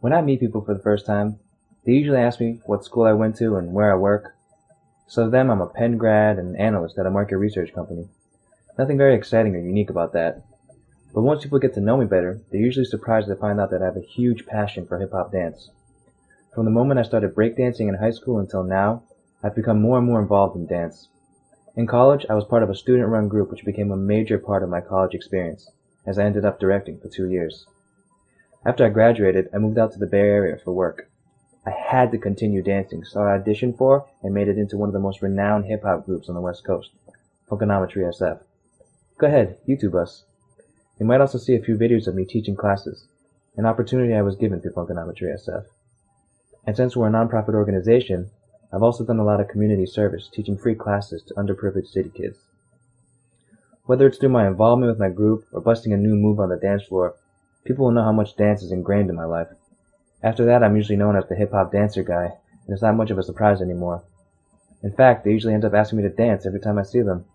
When I meet people for the first time, they usually ask me what school I went to and where I work. So to them, I'm a Penn grad and analyst at a market research company. Nothing very exciting or unique about that. But once people get to know me better, they're usually surprised to find out that I have a huge passion for hip hop dance. From the moment I started breakdancing in high school until now, I've become more and more involved in dance. In college, I was part of a student run group which became a major part of my college experience, as I ended up directing for two years. After I graduated, I moved out to the Bay Area for work. I had to continue dancing, so I auditioned for and made it into one of the most renowned hip hop groups on the West Coast, Funkanometry SF. Go ahead, YouTube us. You might also see a few videos of me teaching classes, an opportunity I was given through Funkanometry SF. And since we're a nonprofit organization, I've also done a lot of community service, teaching free classes to underprivileged city kids. Whether it's through my involvement with my group or busting a new move on the dance floor, people will know how much dance is ingrained in my life. After that, I'm usually known as the hip hop dancer guy, and it's not much of a surprise anymore. In fact, they usually end up asking me to dance every time I see them.